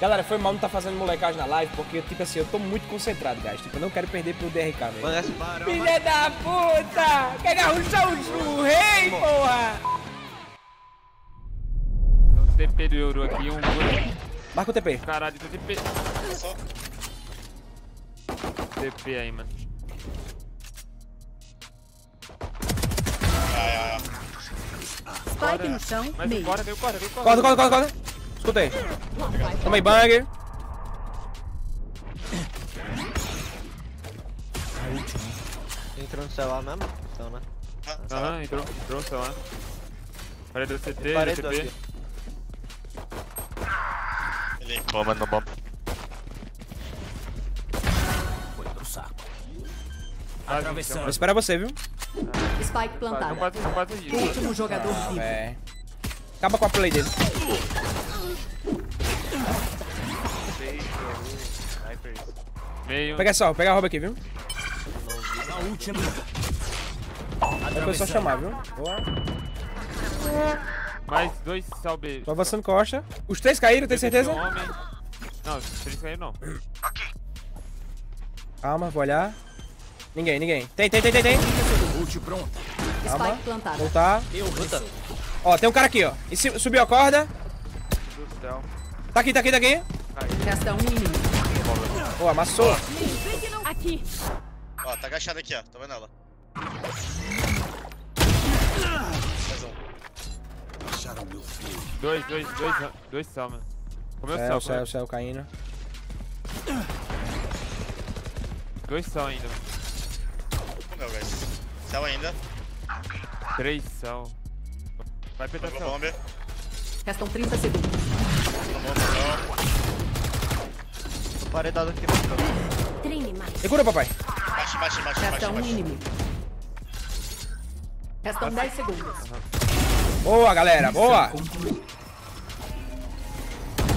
Galera, foi mal não tá fazendo molecagem na live, porque, tipo assim, eu tô muito concentrado, guys. Tipo, eu não quero perder pro DRK, velho. Filha da puta! Quer garruchar o rei, porra! Tem um TP do Euro aqui, um Marca o TP. caralho do TP. Só. TP aí, mano. Ai, ai, ai. Spike no chão, meio. corda, veio corda, veio corda. Corta, corta, Escutei. Tomei bang. Entrou no celular mesmo? Então, né? Ah. Aham, entrou, entrou, lá. Parede do CT, aqui. TP. Ele bomba no bomba. Atravessando. Vou esperar você, viu? Spike Não não ir. Último jogador vivo. É. Acaba com a play dele. Meio. Pega só, pega a roupa aqui, viu? Depois é só chamar, viu? Boa. Mais dois salve. Tô avançando costa. Os três caíram, tem certeza? Homem. Não, os três caíram não. Calma, vou olhar. Ninguém, ninguém. Tem, tem, tem, tem, tem. Calma. Spike plantada. Voltar. Ó, tem um cara aqui, ó. E subiu a corda. Tá aqui, tá aqui, tá aqui. Resta um inimigo. Pô, amassou. Aqui. Ó, tá agachado aqui, ó. Tô vendo ela. Mais um. Dois, dois, dois, dois sal, mano. Comeu Céu, sal, céu, comeu. céu caindo. Dois sal ainda. Comeu, guys. Céu ainda. Três sal. Vai pedação. bomba. Restam 30 segundos. Tomou, tomou. Paredado aqui canto. Segura, papai. Baixa, baixa, baixa, Resta um inimigo. Restam 10 segundos. Boa, galera. Boa.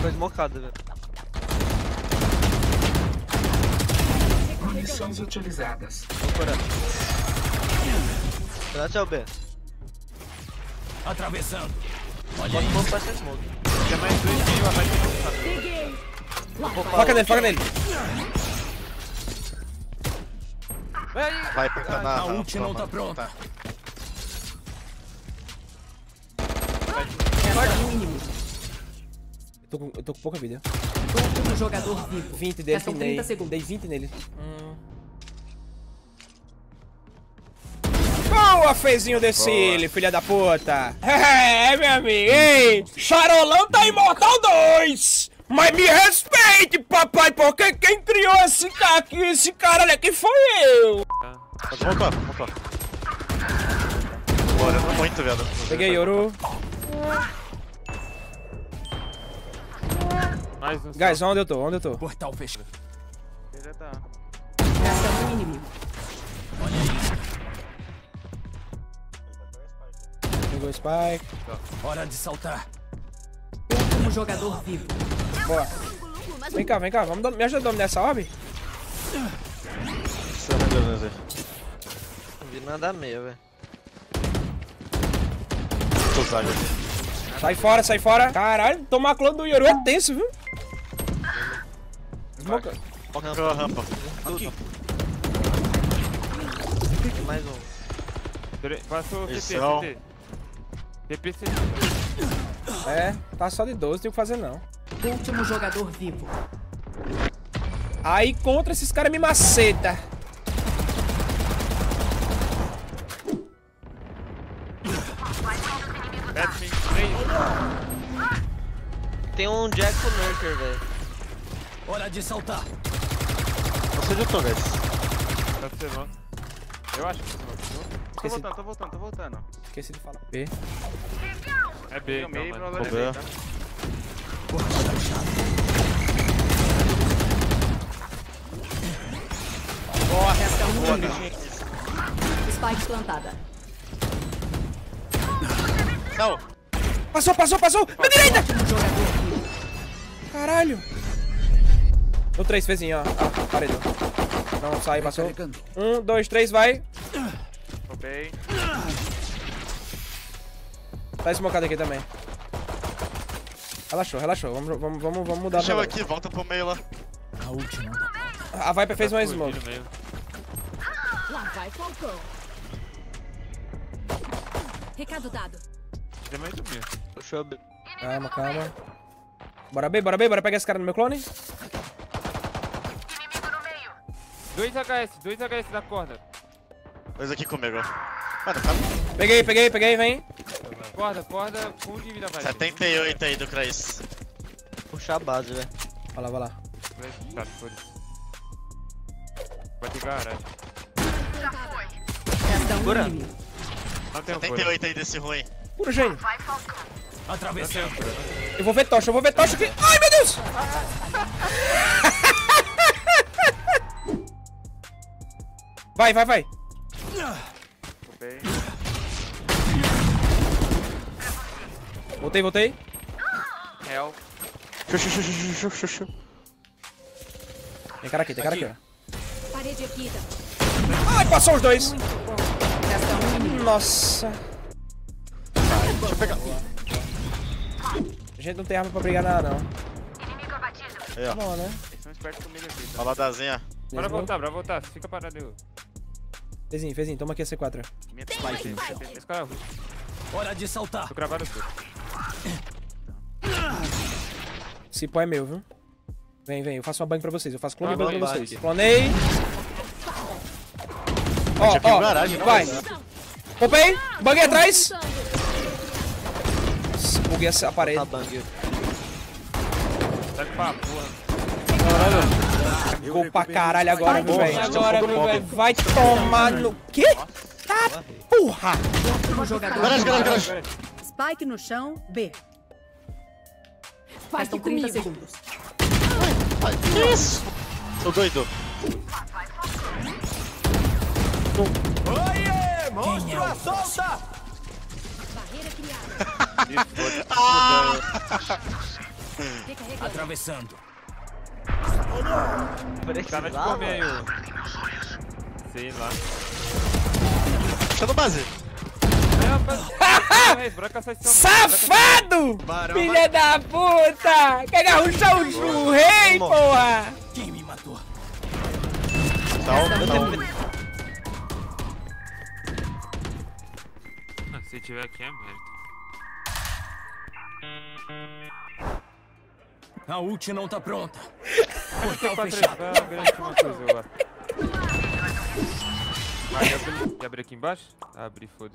Foi smocado, velho. Munições utilizadas. Cuidado, seu B. Atravessando. Bota o bomba pra ser smoke. Tem mais dois vai ter Foca nele, foca nele. Vai, tá na. A ult não tá pronta. Inimigo. Eu tô com, eu tô com pouca vida. Último jogador vivo. 20 dele, Restam dei, 30 segundos. dei 20 nele. Hum. Boa, fezinho desse, filha da puta. É, meu amigo, ei. Charolão tá imortal 2. Mas me respeite, papai, porque quem criou esse cara aqui, esse caralho aqui foi eu. Voltou, voltou. Bora, tô muito, velho. Peguei ouro. Mais um Guys, onde eu tô? Onde eu tô? Portal fechado. Ele já tá. Resta um inimigo. Pegou o Spike. Hora de saltar. Último jogador vivo. Boa. Vem cá, vem cá. Vamos, me ajuda a dominar essa orbe? Não vi nada meia, velho. Sai fora, sai fora. Caralho, tomar clone do Yoru é tenso, viu? Smoke. Foca pela rampa. Tem mais um. Passou TP, Missão. CT. TP, CT. É, tá só de 12, não tem o que fazer não. Último jogador vivo. Aí contra esses caras me maceta. Tem um Jack com Nurker, velho. Hora de saltar. Você já tô, guys. Tá observando. Eu acho que você não Tô voltando, tô voltando, tô voltando. esqueci de falar. B. É B, então, meio mano. pra inimigo. Spike plantada. Não. Passou, passou, passou! Na direita! Caralho! No 3, fezinho, ó. Ah, paredou. Não, sai, passou. Um, dois, três, vai. Roubei. Tá esmocado aqui também. Relaxou, relaxou. Vamos, vamos, vamos, vamos mudar. Chama o aqui, volta pro meio lá. A pronta. A Viper fez Tá mais smoke. meio. Vai Falcão. Recado dado. Tem mais um mesmo. Puxou B. Calma, calma. Bora B, bora B, bora pegar esse cara no meu clone. Dois HS, dois HS da corda. Dois aqui comigo. Mano, tá Peguei, peguei, peguei, vem. Corda, corda, com de vida vai. 78 aí do Crais. Puxar a base, velho. Vai lá, vai lá. Tá, foda-se. Vai ter garagem. Fora. 78 aí desse ruim. Puro gênio. Atravessando. Eu vou ver tocha, eu vou ver tocha aqui. Ai, meu Deus! Vai, vai, vai. Voltei, voltei. Hell. Tem cara aqui, tem cara aqui, ó. Parede erguida. Ai, passou os dois. Resta Nossa. Deixa eu pegar. A gente não tem arma pra brigar nada, não. Aí, ó. Bom, né? Eles são espertos comigo aqui. Tá? Baladazinha. Bora voltar, bora voltar. Fica parado aí. Fezinho, Fezinho, toma aqui a C4. Minha Esse cara é ruim. Hora de saltar. Tô gravado tudo. Esse pó é meu, viu? Vem, vem, eu faço uma bank pra vocês. Eu faço clone Ah, pra vocês. Clonei. Ó, ó, vai. Popei, bug atrás. Buguei essa parede. Tá bang. Tá pra porra. Gol pra caralho agora, viu, velho? Agora, viu? Vai tomar no... Quê? Tá porra! Garagem, garagem, garagem. Spike no chão, B. Restam 30 segundos. Isso! Tô doido. Oiê! Monstro à solta! Atravessando. Cara de comer aí, ô. Sei lá. Deixa no base. Safado! Filha da puta! Quer garruchar o, o rei, porra! Quem me matou? Tá, tá. Se tiver aqui é mérito. A ult não tá pronta. Tem pra trás, vai garantir uma coisa, eu acho. Quer abrir, quer abrir aqui embaixo? Abri, foda.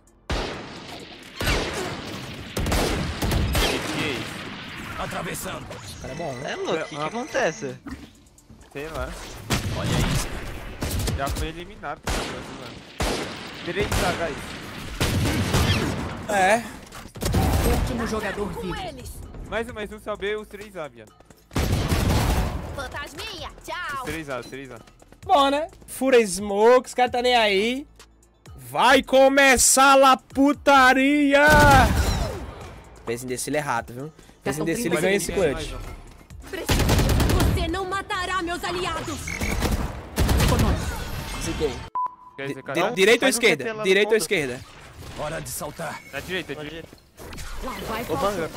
Que que é isso? Atravessando. Cara é bom, né? É louco, o que, que acontece? Sei lá. Olha isso. Já foi eliminado. tá ligado, mano? Três H É. Último jogador vivo. Mais um, mais um, salvei os 3A, viado. Fantasminha, Os tchau. 3A, os 3A. Bom, né? Fura smoke, os caras tá nem aí. Vai começar a putaria! Pezinho desse é rato, viu? Pezinho desse ele Vai ganha esse clutch. Você não matará meus aliados. Cara? direita ou esquerda? Direita ou esquerda? Hora de saltar. Na direita, na direita. Lá vai Ô, banga.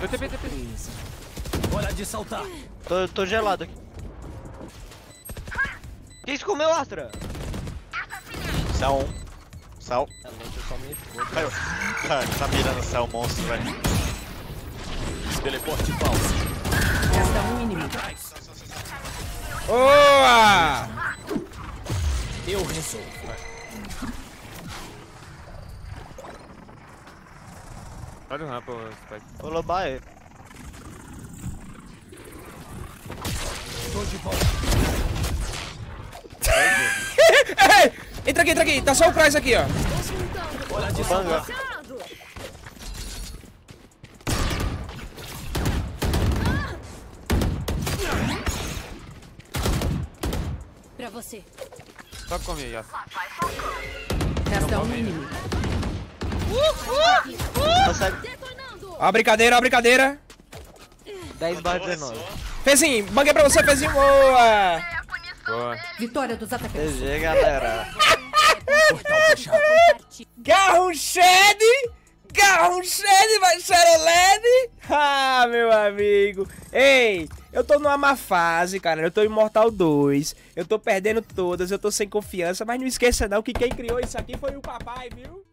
Eu TP, TP. Hora de saltar. Tô, tô gelado aqui. Quem isso comeu, Astra? Céu 1. Céu. Louco, eu só me foda. Caiu. Cara, tá mirando céu monstro, velho. Teleporte falso. Resta um inimigo. Boa! Eu resolvo. Olha o rampa, Spike. Ô, Lobaia. Tô de volta. Ei! Entra aqui, entra aqui. Tá só o Price aqui, ó. Hora de Banga. Pra você. Só come aí, Yas. Resta um inimigo. Consegue Detonando. Ó a brincadeira, ó a brincadeira. 10 barra 19. Fezinho, banguei pra você, Fezinho. Boa! Boa. Vitória dos atacantes. GG, galera. Fechado. Garruchede! carro cheio vai ser o LED? Ah, meu amigo. Ei, eu tô numa má fase, cara. Eu tô em Mortal 2. Eu tô perdendo todas, eu tô sem confiança. Mas não esqueça não que quem criou isso aqui foi o papai, viu?